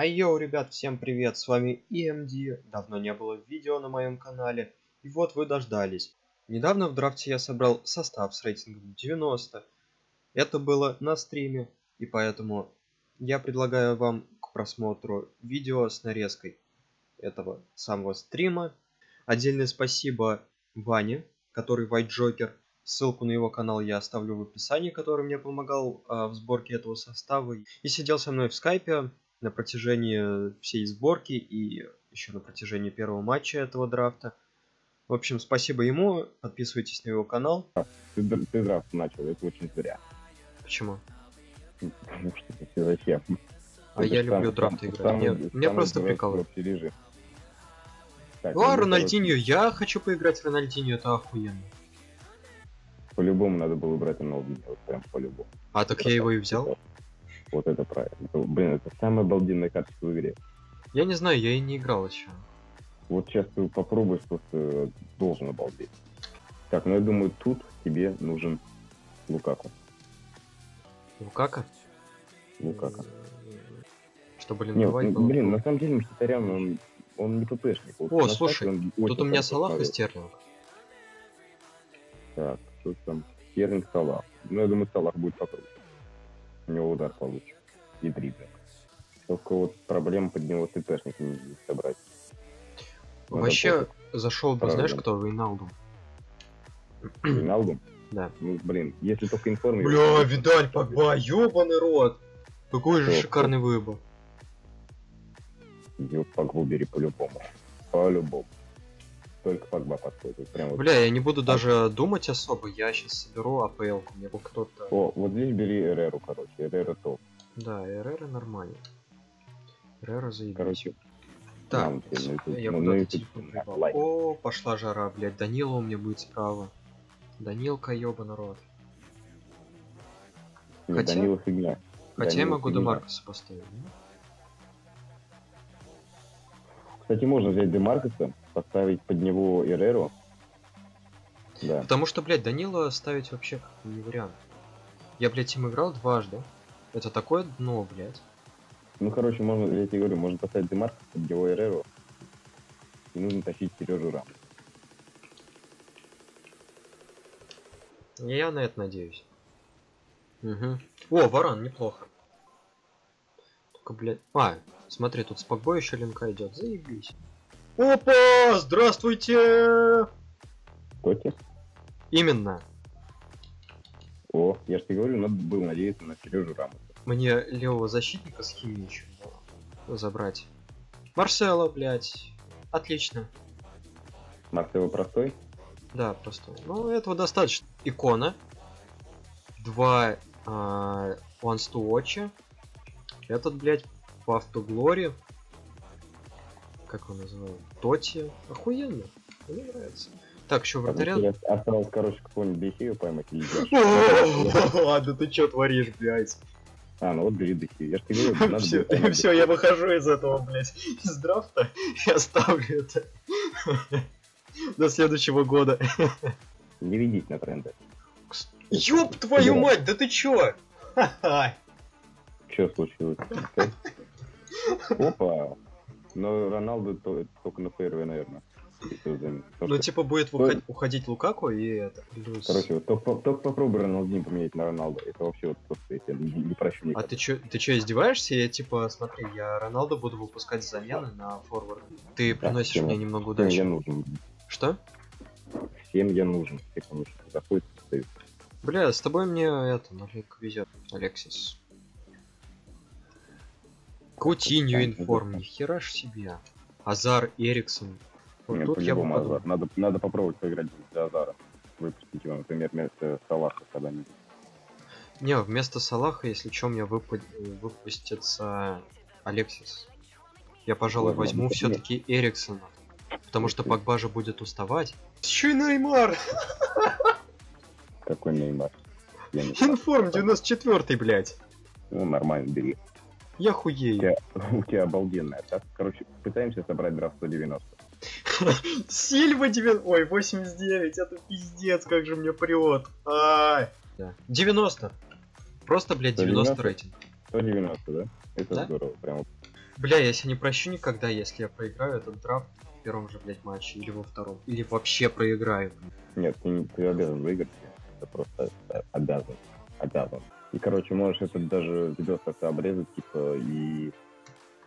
А йоу, ребят, всем привет, с вами EMD, давно не было видео на моем канале, и вот вы дождались. Недавно в драфте я собрал состав с рейтингом 90, это было на стриме, и поэтому я предлагаю вам к просмотру видео с нарезкой этого самого стрима. Отдельное спасибо Ване, который White Joker, ссылку на его канал я оставлю в описании, который мне помогал э, в сборке этого состава, и сидел со мной в скайпе, на протяжении всей сборки и еще на протяжении первого матча этого драфта. В общем, спасибо ему, подписывайтесь на его канал. Ты, ты драфт начал, это очень зря. Почему? Ну что ты зачем? А Это я люблю сам- драфты сам- играть. самый- Мне, самый мне просто режим. Так, Ну а Рональдинho, я хочу поиграть в Рональдинho, это охуенно. По-любому надо было брать Рональдинho, вот прям по-любому. А так я его и взял. Вот это правильно. Блин, это самое обалденное качество в игре. Я не знаю, я и не играл еще. Вот сейчас ты попробуешь, просто должен обалдеть. Так, ну я думаю, тут тебе нужен Лукаку. Лукака? Лукака. Чтобы Нет, линовать ну, было. блин, на самом деле Мхитарян, он, он не ППшник. Вот О, слушай, он Тут у меня Салах и. Стерлинг. Так, что там? Стерлинг Салах. Ну, я думаю, Салах будет покруче. У него удар получше. И дриблинг. Только вот проблема под него ТПшник не собрать. Надо Вообще, зашел бы, знаешь, кто? Рейналду. просто Риналду? Да. Ну, блин, если только информ... Бля, Видаль, Погба, ёбаный рот. Какой же шикарный выбор. Ее Погбу бери по-любому. По-любому. Только Погба подходит. Прям вот. Бля, я не буду даже думать особо, я сейчас соберу АПЛ, мне бы кто-то... О, вот здесь бери Эреру, короче. Эрера топ. Да, Эрера нормально. Эрера заебись. Короче, так, я буду. О, пошла жара, блядь, Данила у меня будет справа. Данилка, ёба народ. Хотя- Данила фигня. Хотя я могу фигня. Демаркоса поставить. Кстати, можно взять Демаркоса, поставить под него Эреру. Да. Потому что, блядь, Данила ставить вообще не вариант. Я, блядь, им играл дважды. Это такое дно, блядь. Ну, короче, можно, я тебе говорю, можно поставить Демаркоса под него Эреру. И нужно тащить Сережу Рам. Я на это надеюсь. Угу. О, Варан, неплохо. Только, блядь... А, смотри, тут с Погбой еще линка идет. Заебись. Опа! Здравствуйте! Тебе? Именно. О, я же тебе говорю, надо было надеяться на Сережу Рамоса. Мне левого защитника с химией еще забрать. Марсело, блядь. Отлично. Марсело простой? Да, просто. Ну, этого достаточно. Икона. Два а, Once to Watch. Этот, блядь, Path to Glory. Как его называют? Тоти. Охуенно. Мне нравится. Так, еще вратаря. Что Осталось, короче, какого-нибудь Бехею поймать или. Ладно, ты чё творишь, блядь? А, ну вот бери Бехею. Я же тебе говорю, Все, я выхожу из этого, блядь, из драфта и оставлю это до следующего года. Не ведись на тренды. Ёб твою мать, да ты чё? Что случилось? Опа. Но Роналду то- только на ФРВ, наверное. Ну, типа, будет уходить Лукаку и это. Короче, вот только, попробуй Роналдини поменять на Роналду. Это вообще вот просто я не, не прощу А никак. ты чё, ты чё, издеваешься? Я, типа, смотри, я Роналду буду выпускать замены на форвард. Ты приносишь мне немного Всем я удачи. нужен. Что? Всем я нужен. Все, конечно, заходит, стоит. Бля, с тобой мне это, Олег везет, Алексис. Кутинью информ, ни хера ж себе. Азар, Эриксон. Вот Мне тут я бы. Азар. Надо, надо попробовать поиграть за Азара. Выпустить его, например, вместо Салаха когда-нибудь. Не, вместо Салаха, если чё, мне выпа- выпустится Алексис. Я, пожалуй, Ладно, возьму ну, все-таки Эриксона. Потому что Погба же будет уставать. Чё Неймар? Какой Неймар. Информ 94 блядь. Ну, нормально, бери. Я У хуею. тебя, у тебя обалденная. Так, короче, пытаемся собрать драфт 190. Сильва 9... Ой, 89, это пиздец, как же мне прет. Ай. Да. 90. Просто, блядь, 90 190? рейтинг. 190, да? Это Да. здорово. Прям Бля, я себя не прощу никогда, если я проиграю этот драфт в первом же, блядь, матче, или во втором, или вообще проиграю. Нет, ты, не, ты обязан выиграть. Это просто э, обязан. Обязан. И, короче, можешь этот даже видос как-то обрезать, типа, и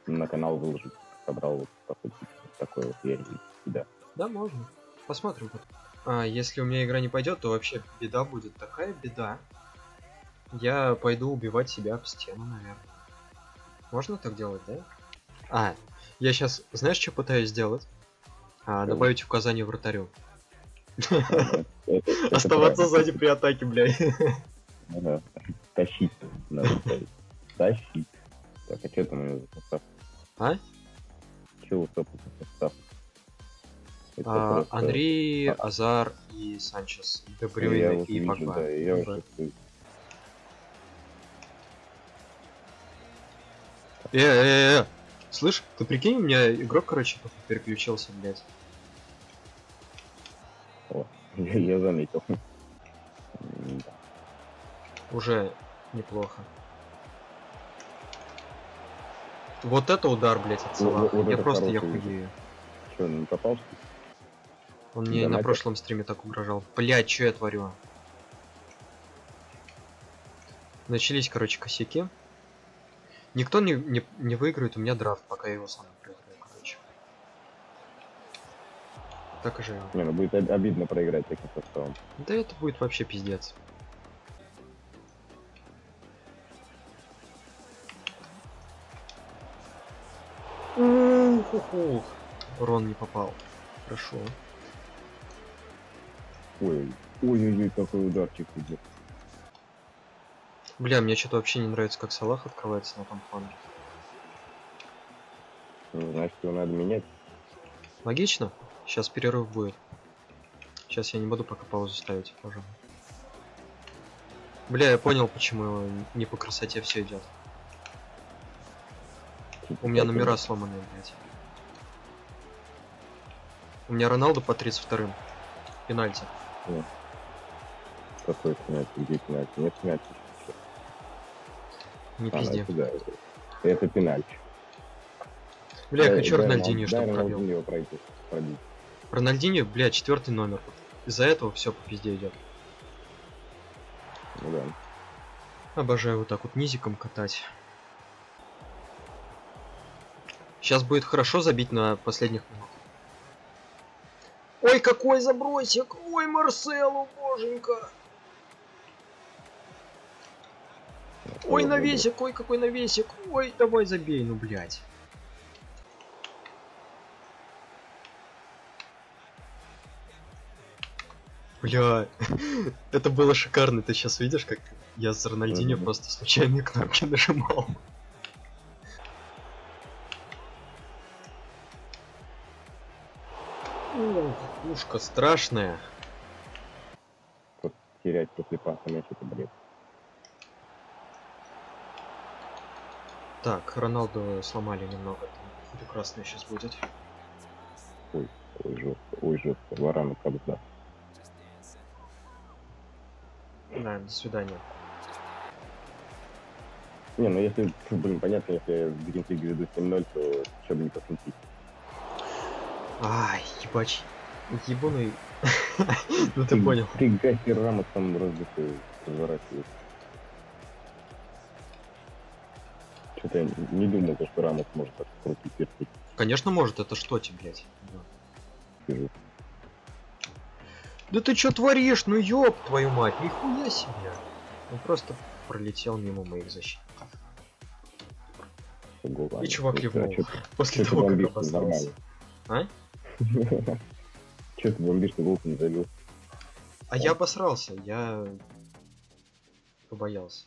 на канал выложить. Собрал, вот, сути, такой вот я себя. Да, можно. Посмотрим потом. А, если у меня игра не пойдет, то вообще беда будет. Такая беда. Я пойду убивать себя об стену, наверное. Можно так делать, да? А, я сейчас, знаешь, что пытаюсь сделать? А, добавить указание вратарю. Оставаться сзади при атаке, блядь. Тащить надо ставить. Тащить. Так, а что там у него за состав? А? Че у Сопа за состав? Это А, просто- Андрей, Азар и Санчес. Я Дебрюйне вот и вижу, Погба. да, я уже... Э, э, э, Слышь, ты прикинь, у меня игрок, короче, переключился, блядь. О, я, я заметил. Уже неплохо. Вот это удар, блядь, от Вот- Салаха. вот я это просто я хуею. Че, не попал? Он мне на прошлом стриме так угрожал. Блядь, что я творю? Начались, короче, косяки. Никто не, не, не выиграет у меня драфт, пока я его сам не проиграю, короче. Так и живем. Не, ну будет об- обидно проиграть таким составом. Да это будет вообще пиздец. Ух, Урон не попал. Хорошо. Ой, ой-ой-ой, какой ударчик идет. Бля, мне что-то вообще не нравится, как Салах открывается на том фланге. Ну, Значит, его надо менять. Логично? Сейчас перерыв будет. Сейчас я не буду пока паузу ставить, пожалуй. Бля, я понял, почему не по красоте все идет. У меня номера сломанные, блядь. У меня Роналду по 32-м. Пенальти. Какой пенальти, где пенальти? Нет пенальти. Не А, пизди. это да, Это пенальти. Бля, я хочу дай Рональдинho, Рон- чтобы пробил. Пройти, пробить. Рональдинho, бля, четвертый номер. Из-за этого все по пизде идет. Ну да. Обожаю вот так вот низиком катать. Сейчас будет хорошо забить на последних минутах. Ой, какой забросик! Ой, Марселу, боженька! Ой, навесик, ой, какой навесик! Ой, давай забей, ну, блядь. Бля, это было шикарно. Ты сейчас видишь, как я с Рональдинho Мгм. просто случайные кнопки нажимал. Пушка страшная. Терять после паса мяч это бред. Так, Роналду сломали немного. Прекрасно сейчас будет. Ой, жестко, ой, жестко. Варану как да. Да, до свидания. Не, ну если, блин, понятно, если в Гринфиге веду 7-0, то что бы не посмотреть. Ай, ебач. Ебаный. Ну ты понял. Гаси Рамос там разбитый разворачивает. Что-то я не думал, что Рамос может так круто персить. Конечно может, это что тебе, блядь? Да ты чё творишь? Ну ёб твою мать, нихуя себе. Он просто пролетел мимо моих защитников. что И чувак Ну, ливнул. а После того, как обосрался. А? Че ты бомбишь, ты гол не забил? А я обосрался, я побоялся.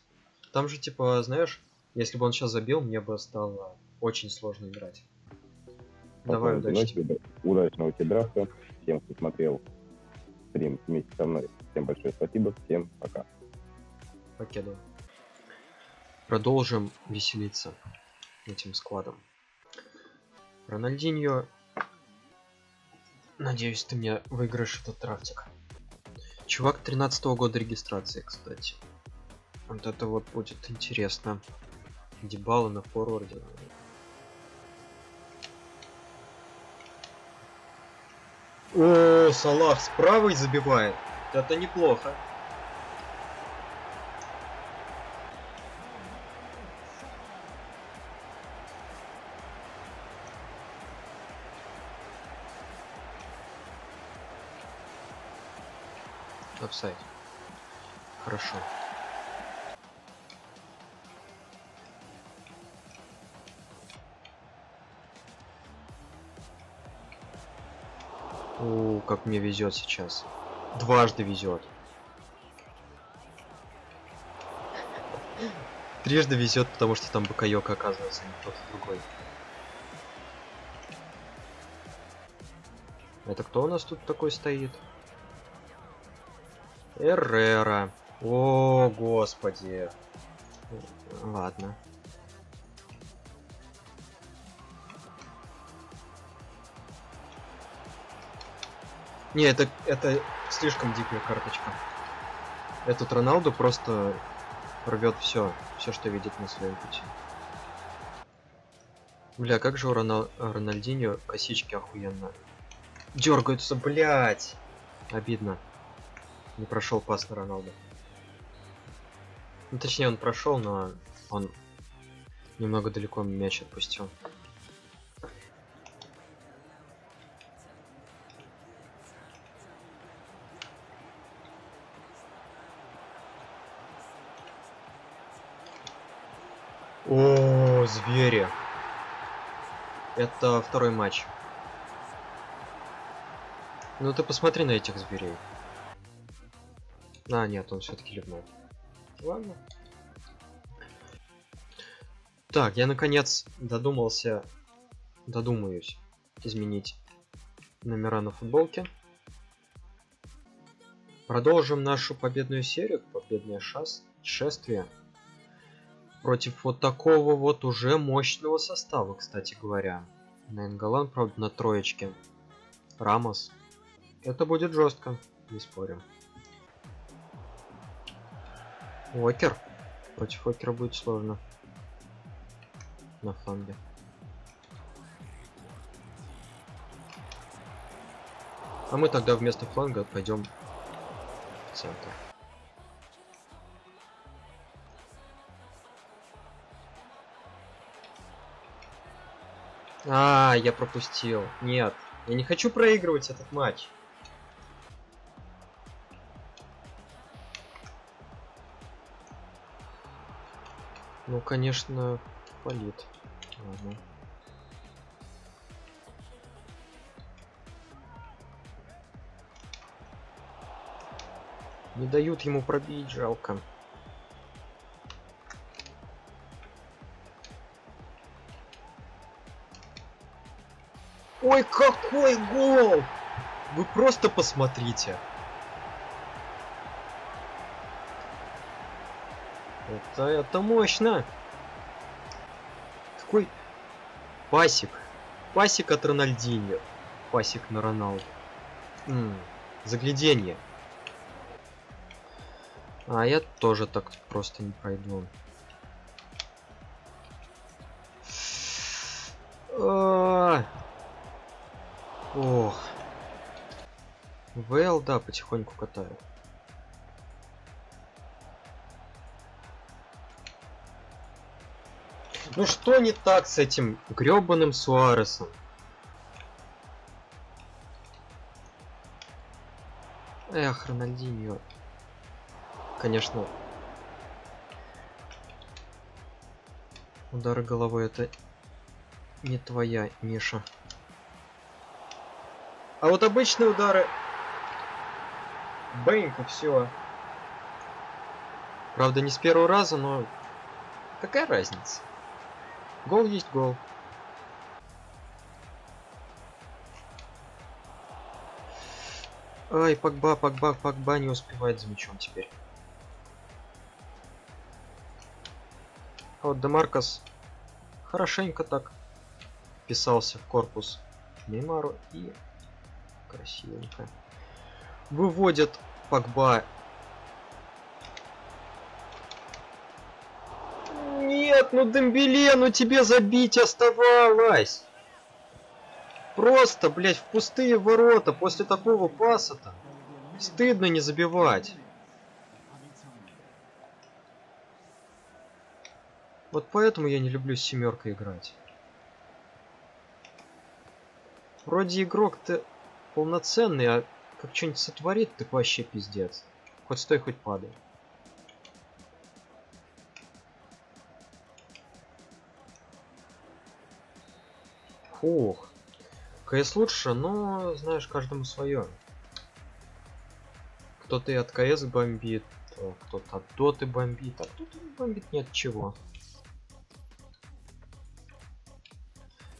Там же, типа, знаешь, если бы он сейчас забил, мне бы стало очень сложно играть. Давай, Потом удачи да, Удачного тебе драфта. Всем, кто смотрел стрим вместе со мной. Всем большое спасибо. Всем пока. Покеду. Продолжим веселиться этим складом. Рональдиньо. Надеюсь, ты мне выиграешь этот трафтик. Чувак 13 -го года регистрации, кстати. Вот это вот будет интересно. Дебалы на форварде. О, э, Салах с правой забивает. Это неплохо. Офсайд. Хорошо. О, как мне везет сейчас. Дважды везет. Трижды везет, потому что там Бакайока оказывается, а не кто-то другой. Это кто у нас тут такой стоит? Эррера. О, господи. Ладно. Не, это, это слишком дикая карточка. Этот Роналду просто рвет все, все, что видит на своем пути. Бля, как же у Ронал... Рональдинho косички охуенно. Дергаются, блять. Обидно. Не прошел пас на Роналду. Ну, точнее, он прошел, но он немного далеко мяч отпустил. О, звери. Это второй матч. Ну ты посмотри на этих зверей. А, нет, он все-таки ливнул. Ладно. Так, я наконец додумался, додумаюсь изменить номера на футболке. Продолжим нашу победную серию, победное шас, шествие против вот такого вот уже мощного состава, кстати говоря. Найнгалан, правда, на троечке. Рамос. Это будет жестко, не спорим. Окер. Против Окера будет сложно. На фланге. А мы тогда вместо фланга пойдем в центр. А, я пропустил. Нет, я не хочу проигрывать этот матч. Ну, конечно, полит. Ладно. Не дают ему пробить, жалко. Ой, какой гол! Вы просто посмотрите. Это, это мощно. Какой пасик. Пасик от Рональдинho. Пасик на Роналду. М -м, загляденье. А я тоже так просто не пройду. А. Ох. ВЛ, да, потихоньку катаю. Ну что не так с этим гребаным Суаресом? Эх, Рональдинho. Конечно. Удары головой это не твоя ниша. А вот обычные удары... Бэнк и все. Правда, не с первого раза, но... Какая разница? Гол есть гол. Ай, Пакба, Пакба, Пакба не успевает за мячом теперь. А вот Демаркос хорошенько так писался в корпус Неймару и красивенько. Выводит Пакба. Нет, ну Дембеле, ну тебе забить оставалось. Просто, блядь, в пустые ворота после такого паса-то. Стыдно не забивать. Вот поэтому я не люблю с семеркой играть. Вроде игрок-то полноценный, а как что-нибудь сотворит, так вообще пиздец. Хоть стой, хоть падай. Фух. КС лучше, но, знаешь, каждому свое. Кто-то и от КС бомбит, кто-то от Доты бомбит, а кто-то бомбит ни от чего.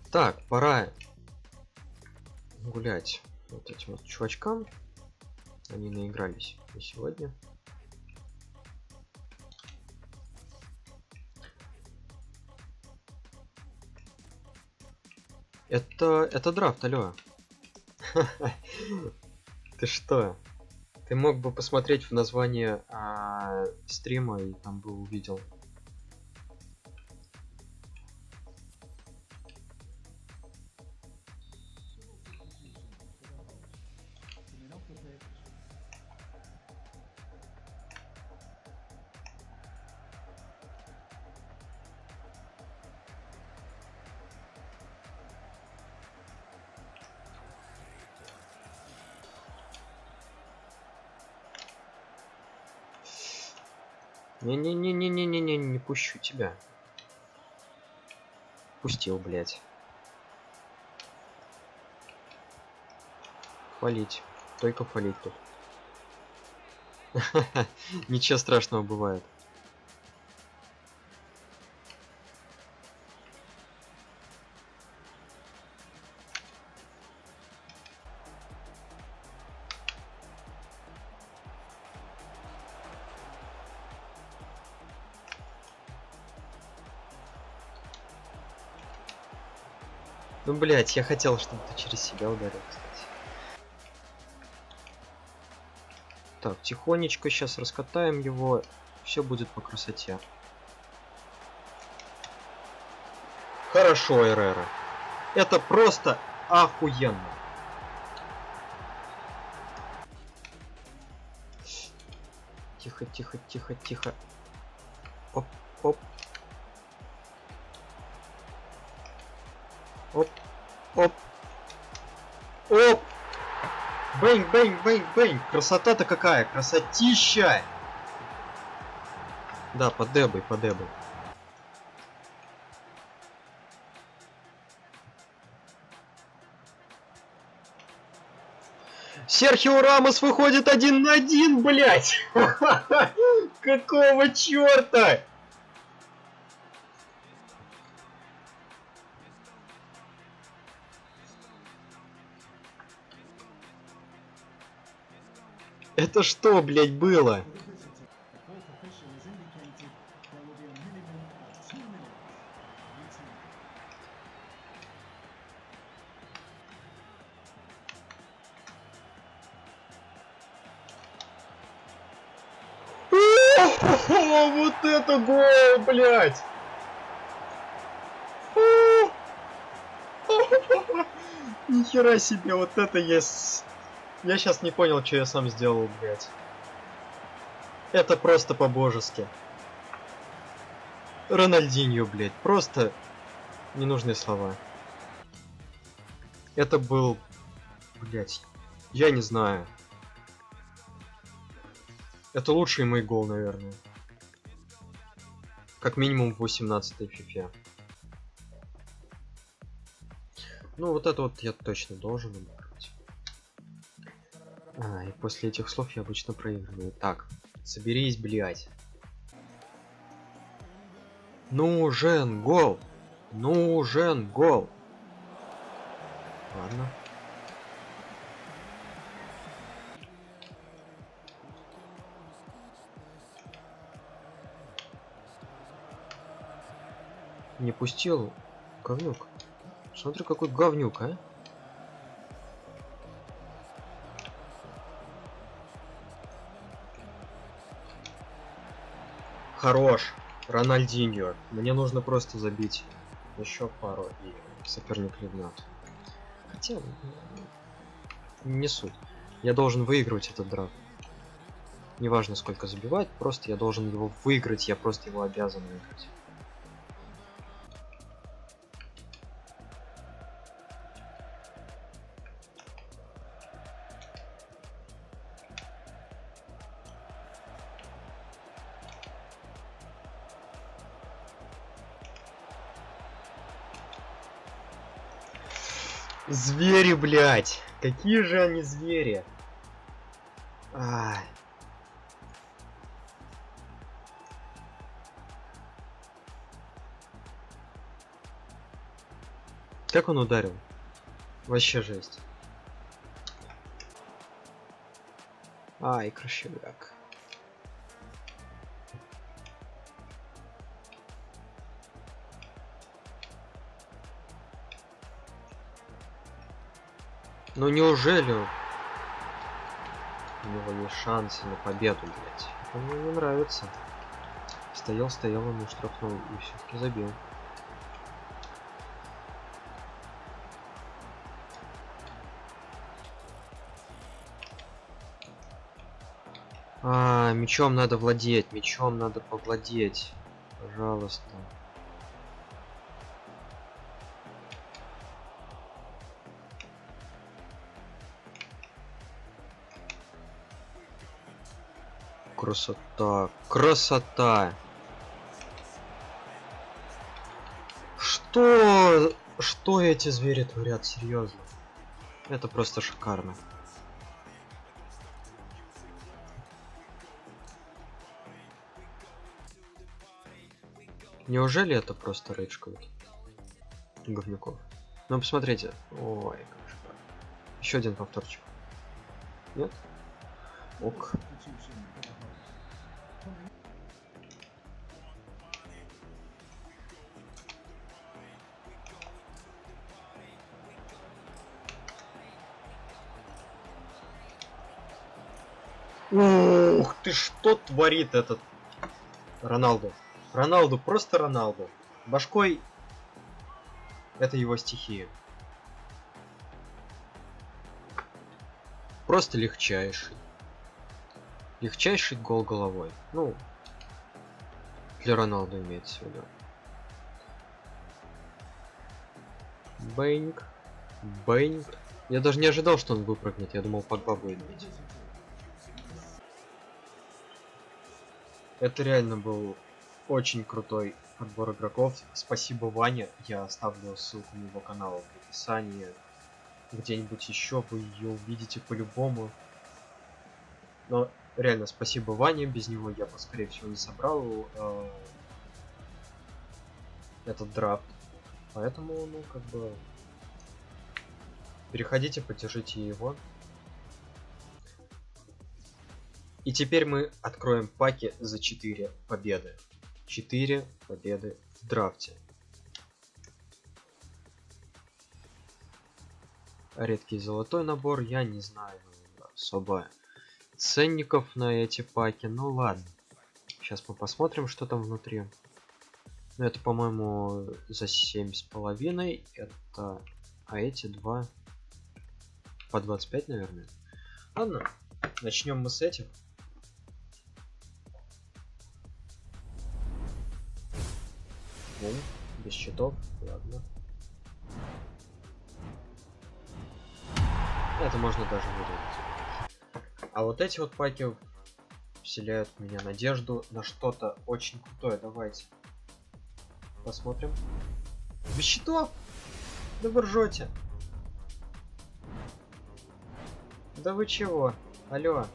Так, пора гулять вот этим вот чувачкам. Они наигрались на сегодня. Это, это драфт, алло. Ты что? Ты мог бы посмотреть в название а, стрима и там бы увидел Не-не-не-не-не-не-не, не пущу тебя. Пустил, блядь. Фалить. Только фалить тут. Ничего страшного бывает. Блять, я хотел, чтобы ты через себя ударил, кстати. Так, тихонечко сейчас раскатаем его. Все будет по красоте. Хорошо, Эрера. Это просто охуенно. Тихо, тихо, тихо, тихо. Оп, оп, Оп. Оп. Оп. Бэнь, бэнь, бэнь, бэнь. Красота-то какая? Красотища. Да, под дебой, под дебой. Серхио Рамос выходит один на один, блять! Какого черта? Это что, блядь, было? вот это гол, блядь! Нихера себе, вот это я я сейчас не понял, что я сам сделал, блядь. Это просто по-божески. Рональдиньо, блядь. Просто ненужные слова. Это был... Блядь. Я не знаю. Это лучший мой гол, наверное. Как минимум в 18-й фифе. Ну, вот это вот я точно должен убрать. А, и после этих слов я обычно проигрываю. Так, соберись, блядь. Нужен гол! Нужен гол! Ладно. Не пустил говнюк. Смотри, какой говнюк, а? Хорош. Рональдиньо. Мне нужно просто забить еще пару, и соперник ливнет. Хотя... Не суть. Я должен выигрывать этот драфт. Неважно, сколько забивать, просто я должен его выиграть, я просто его обязан выиграть. Какие же они звери! А. Как он ударил? Вообще жесть. Ай, кращевяк. Ну неужели у него есть шансы на победу, блять? Это мне не нравится. Стоял, стоял, ему штрафнул и все-таки забил. А, мечом надо владеть, мечом надо повладеть. Пожалуйста. Красота, красота. Что, что эти звери творят, серьезно? Это просто шикарно. Неужели это просто рейдж какой-то? Говнюков. Ну посмотрите. Ой, как же. Еще один повторчик. Нет? Ок. Ух ты, что творит этот Роналду? Роналду, просто Роналду. Башкой это его стихия. Просто легчайший. Легчайший гол головой. Ну, для Роналду имеется в виду. Бэнк. Бэнк. Я даже не ожидал, что он выпрыгнет. Я думал, Погба будет бить. Это реально был очень крутой отбор игроков. Спасибо Ване. Я оставлю ссылку на его канал в описании. Где-нибудь еще вы ее увидите по-любому. Но реально спасибо Ване. Без него я бы скорее всего не собрал э, этот драфт. Поэтому, ну, как бы... Переходите, поддержите его. И теперь мы откроем паки за 4 победы. 4 победы в драфте. Редкий золотой набор, я не знаю особо ценников на эти паки. Ну ладно. Сейчас мы посмотрим, что там внутри. Ну это, по-моему, за семь с половиной. Это... А эти два... По 25, наверное. Ладно, начнем мы с этих. Бум, без щитов, ладно. Это можно даже вырезать. А вот эти вот паки вселяют в меня надежду на что-то очень крутое. Давайте посмотрим. Без? Да вы ржете. Да вы чего? Алло.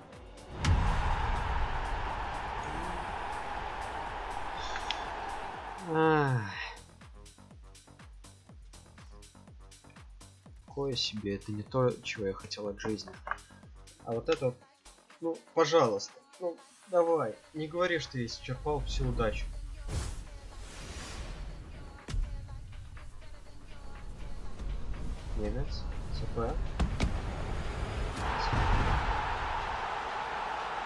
Такое себе, это не то, чего я хотел от жизни. А вот это вот, ну, пожалуйста, ну, давай, не говори, что я исчерпал всю удачу. Немец, ЦП.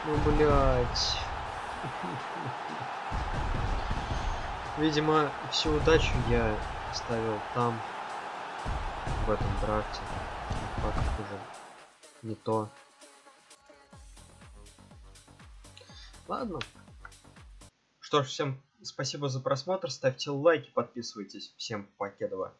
Ну, блять. Видимо, всю удачу я ставил там. в этом драфте. Факт уже не то. Ладно. Что ж, всем спасибо за просмотр, ставьте лайки, подписывайтесь. Всем покедова.